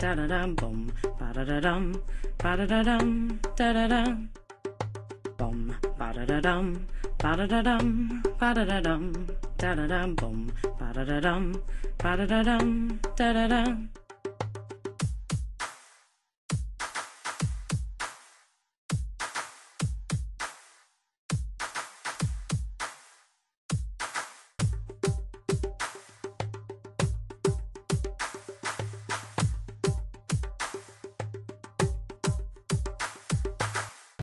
da da dum bum ba da da dum ba da da dum da da dum bum ba da da dum ba da da dum ba da da dum da da dum bum ba da da dum ba da da dum da da dum